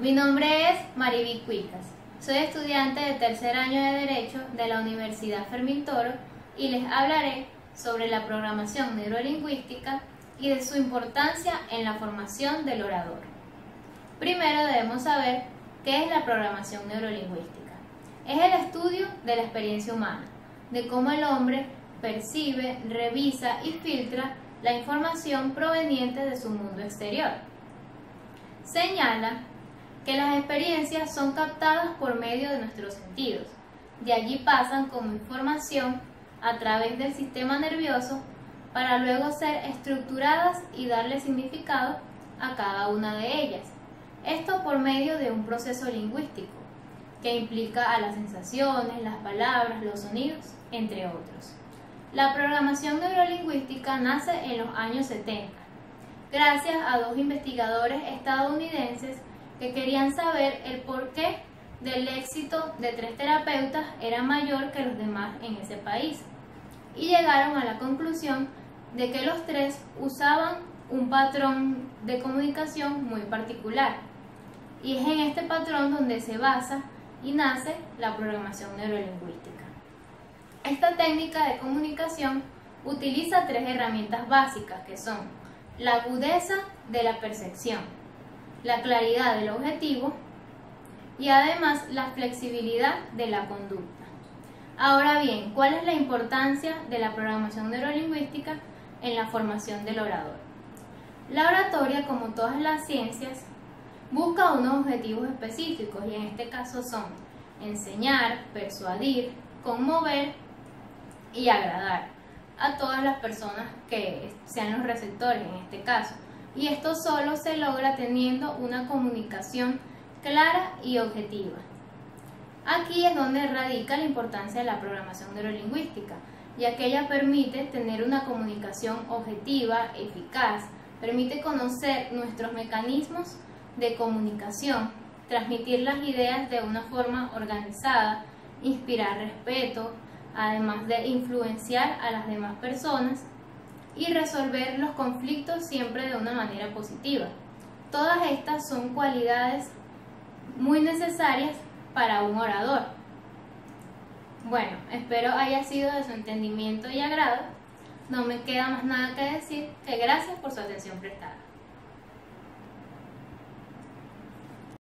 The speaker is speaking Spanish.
Mi nombre es Mariví Cuicas. Soy estudiante de tercer año de Derecho de la Universidad Fermín Toro y les hablaré sobre la programación neurolingüística y de su importancia en la formación del orador. Primero debemos saber qué es la programación neurolingüística. Es el estudio de la experiencia humana, de cómo el hombre percibe, revisa y filtra la información proveniente de su mundo exterior. Señala que las experiencias son captadas por medio de nuestros sentidos. De allí pasan como información a través del sistema nervioso para luego ser estructuradas y darle significado a cada una de ellas. Esto por medio de un proceso lingüístico que implica a las sensaciones, las palabras, los sonidos, entre otros. La programación neurolingüística nace en los años 70, gracias a dos investigadores estadounidenses que querían saber el porqué del éxito de tres terapeutas era mayor que los demás en ese país. Y llegaron a la conclusión de que los tres usaban un patrón de comunicación muy particular. Y es en este patrón donde se basa y nace la programación neurolingüística. Esta técnica de comunicación utiliza tres herramientas básicas que son la agudeza de la percepción, la claridad del objetivo y además la flexibilidad de la conducta. Ahora bien, ¿cuál es la importancia de la programación neurolingüística en la formación del orador? La oratoria, como todas las ciencias, busca unos objetivos específicos y en este caso son enseñar, persuadir, conmover y agradar a todas las personas que sean los receptores en este caso. Y esto solo se logra teniendo una comunicación clara y objetiva. Aquí es donde radica la importancia de la programación neurolingüística, ya que ella permite tener una comunicación objetiva, eficaz, permite conocer nuestros mecanismos de comunicación, transmitir las ideas de una forma organizada, inspirar respeto, además de influenciar a las demás personas y resolver los conflictos siempre de una manera positiva. Todas estas son cualidades muy necesarias para un orador. Bueno, espero haya sido de su entendimiento y agrado. No me queda más nada que decir que gracias por su atención prestada.